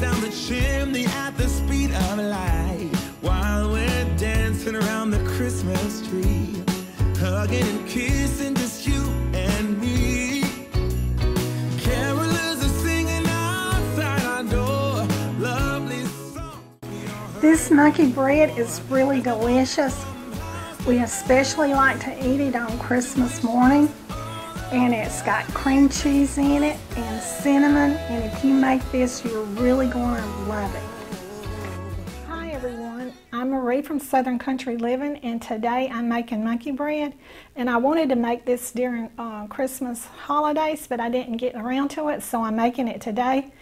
down the chimney at the speed of light while we're dancing around the Christmas tree, hugging and kissing just you and me. Carolers are singing outside our door, lovely songs. This monkey bread is really delicious. We especially like to eat it on Christmas morning. And it's got cream cheese in it and cinnamon. And if you make this, you're really going to love it. Hi everyone, I'm Marie from Southern Country Living and today I'm making monkey bread and I wanted to make this during uh, Christmas holidays but I didn't get around to it so I'm making it today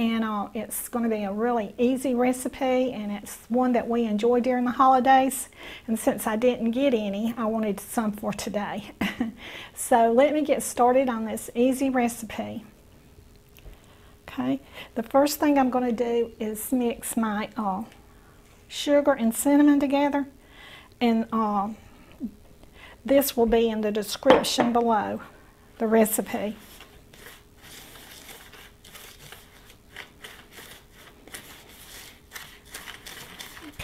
and uh, it's going to be a really easy recipe and it's one that we enjoy during the holidays. And since I didn't get any I wanted some for today. So let me get started on this easy recipe. Okay the first thing I'm going to do is mix my uh, sugar and cinnamon together. And uh, this will be in the description below the recipe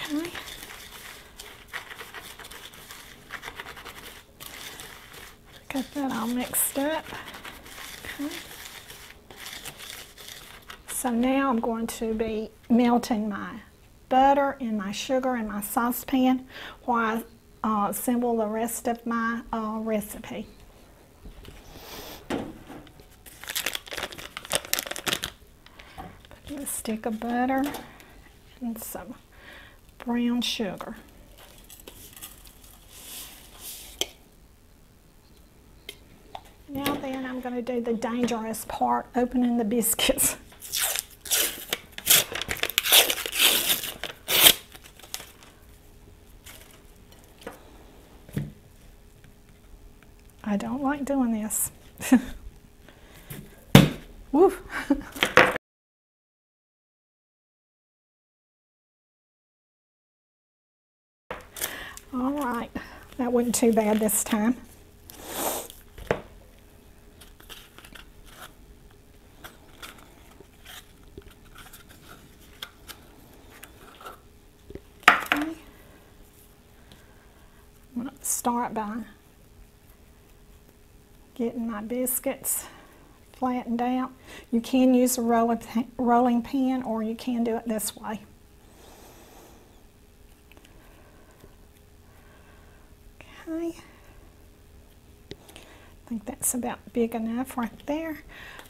Okay. Got that all mixed up. Okay. So now I'm going to be melting my butter and my sugar in my saucepan while I uh, assemble the rest of my uh, recipe. Put a stick of butter and some brown sugar. Now then I'm going to do the dangerous part, opening the biscuits. I don't like doing this. Woo! All right, that wasn't too bad this time. I'm to start by getting my biscuits flattened out. You can use a rolling pin or you can do it this way. Okay. I think that's about big enough right there.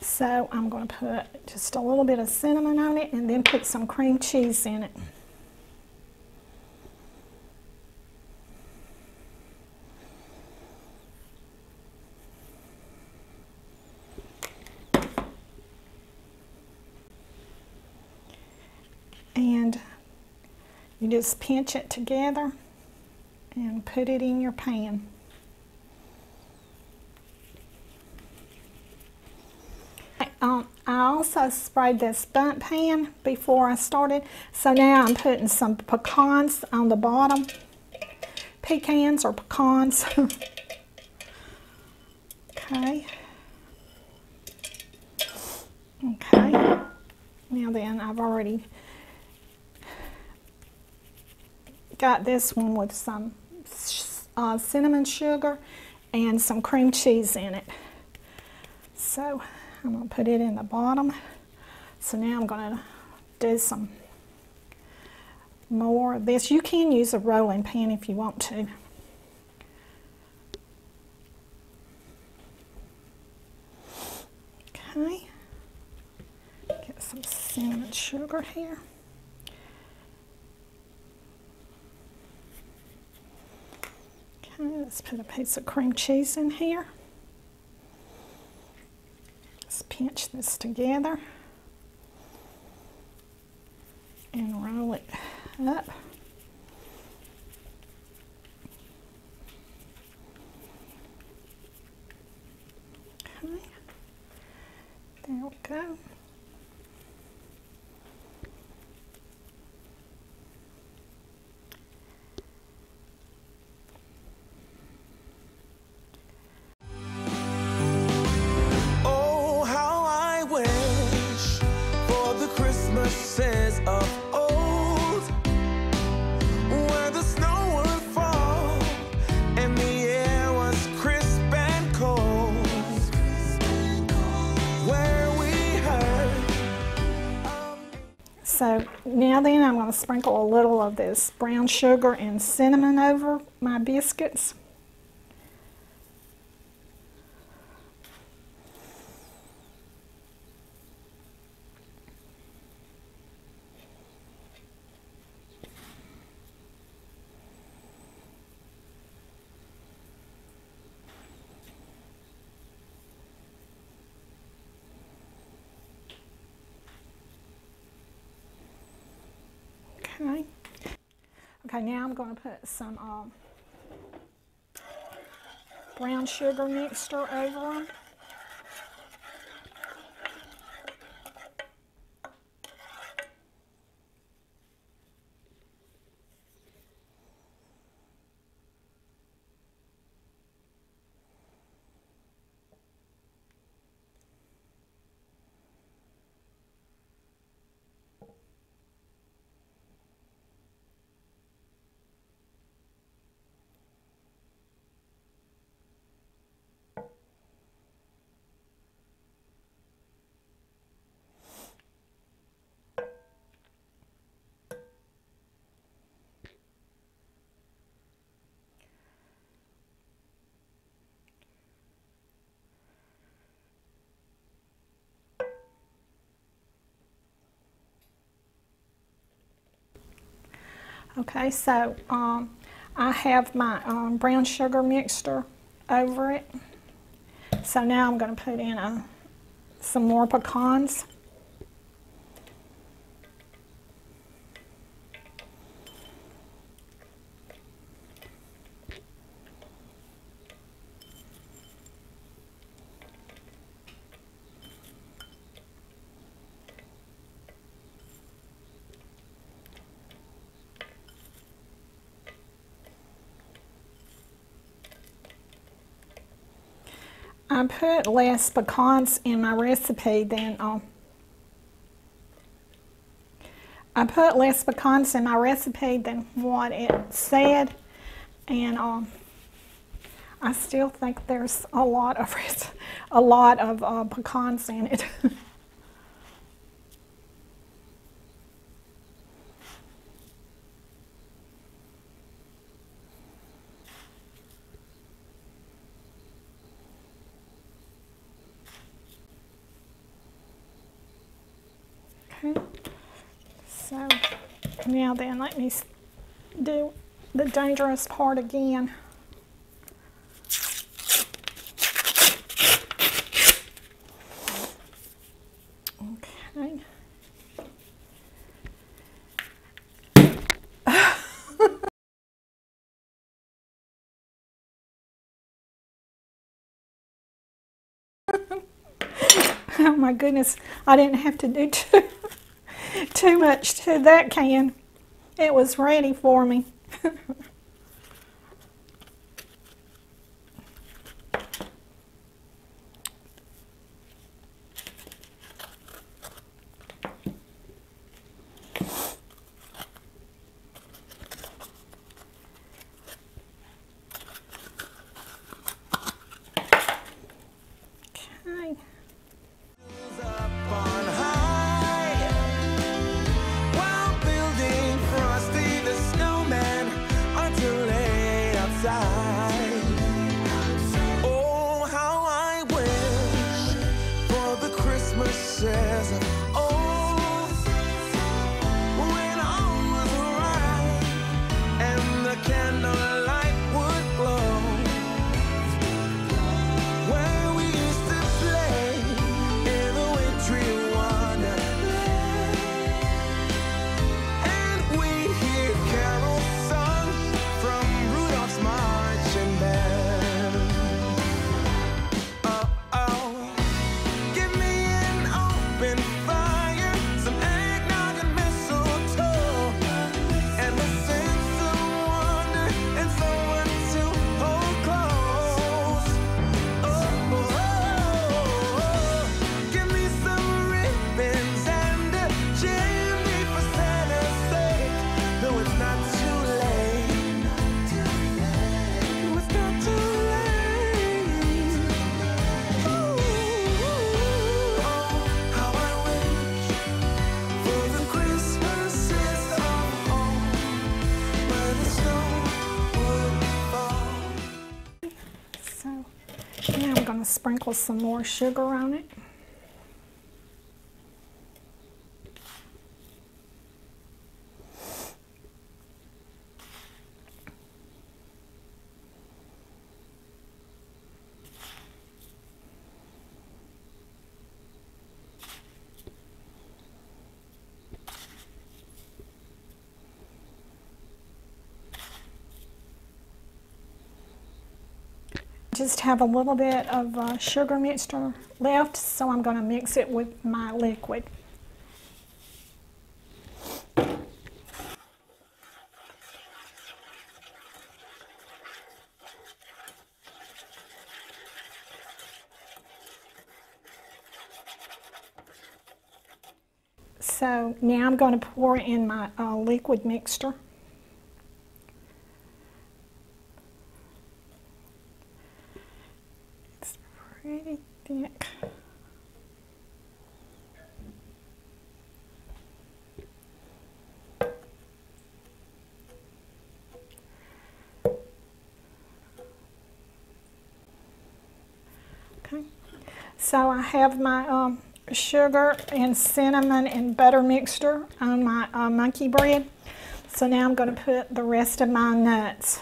So I'm going to put just a little bit of cinnamon on it and then put some cream cheese in it. And you just pinch it together and put it in your pan. Um, I also sprayed this Bundt pan before I started, so now I'm putting some pecans on the bottom. Pecans or pecans. okay. Okay. Now then, I've already got this one with some uh, cinnamon sugar and some cream cheese in it. So I'm going to put it in the bottom. So now I'm going to do some more of this. You can use a rolling pin if you want to. Okay. Get some cinnamon sugar here. Let's put a piece of cream cheese in here. Let's pinch this together and roll it up. Okay. There we go. So now then I'm going to sprinkle a little of this brown sugar and cinnamon over my biscuits. Okay. Okay, now I'm going to put some um, brown sugar mixture over them. Okay, so um, I have my um, brown sugar mixture over it. So now I'm going to put in a, some more pecans. I put less pecans in my recipe than um, I put less pecans in my recipe than what it said, and um, I still think there's a lot of a lot of uh, pecans in it. Okay, so now then let me do the dangerous part again. Okay. Oh my goodness, I didn't have to do too, too much to that can. It was ready for me. sprinkle some more sugar on it. Just have a little bit of uh, sugar mixture left, so I'm going to mix it with my liquid. So now I'm going to pour in my uh, liquid mixture. Okay, so I have my um, sugar and cinnamon and butter mixture on my uh, monkey bread. So now I'm going to put the rest of my nuts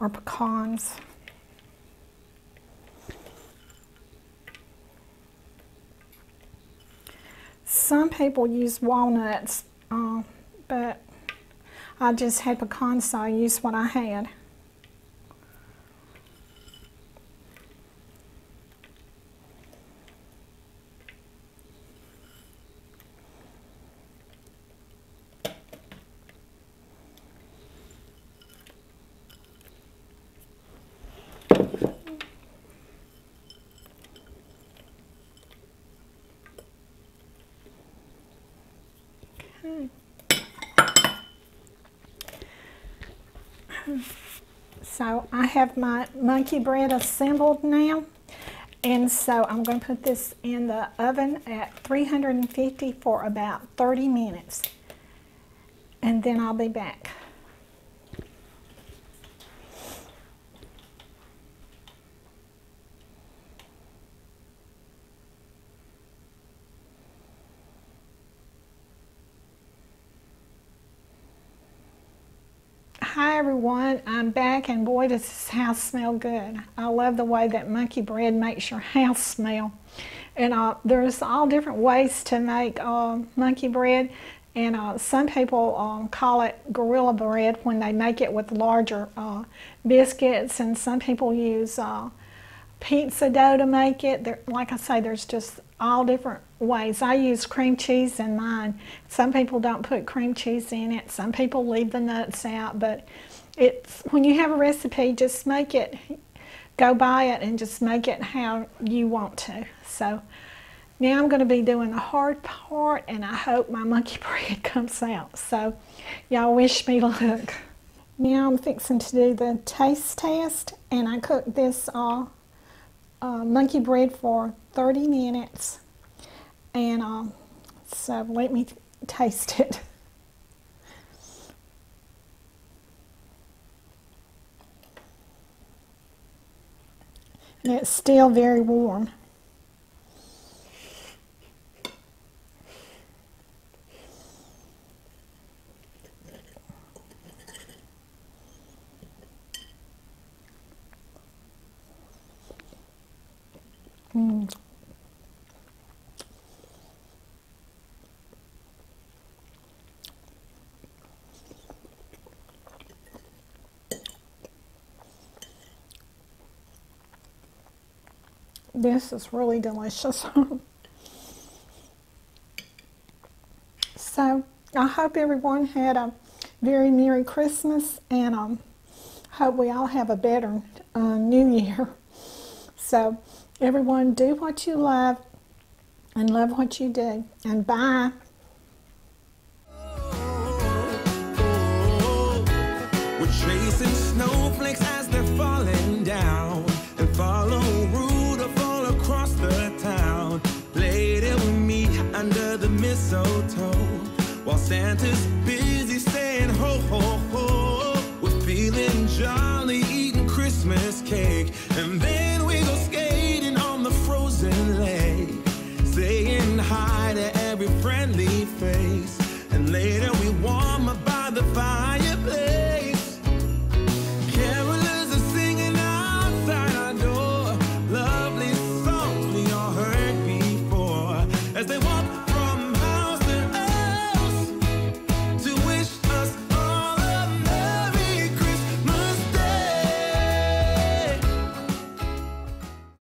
or pecans. Some people use walnuts, uh, but I just had pecans, so I used what I had. So I have my monkey bread assembled now. And so I'm going to put this in the oven at 350 for about 30 minutes. And then I'll be back. Hi everyone, I'm back and boy does this house smell good. I love the way that monkey bread makes your house smell. And uh, there's all different ways to make uh, monkey bread and uh, some people um, call it gorilla bread when they make it with larger uh, biscuits and some people use uh, pizza dough to make it. There, like I say, there's just all different ways. I use cream cheese in mine. Some people don't put cream cheese in it. Some people leave the nuts out. But it's when you have a recipe, just make it, go by it and just make it how you want to. So now I'm going to be doing the hard part and I hope my monkey bread comes out. So y'all wish me luck. Now I'm fixing to do the taste test and I cooked this uh, uh, monkey bread for 30 minutes and um, so let me taste it. And it's still very warm. This is really delicious. so I hope everyone had a very Merry Christmas and um, hope we all have a better uh, New Year. So everyone do what you love and love what you do. And bye. We're chasing snowflakes as they're falling down and follow Rudolph all across the town. Under the mistletoe while Santa's busy saying ho ho ho. We're feeling jolly, eating Christmas cake,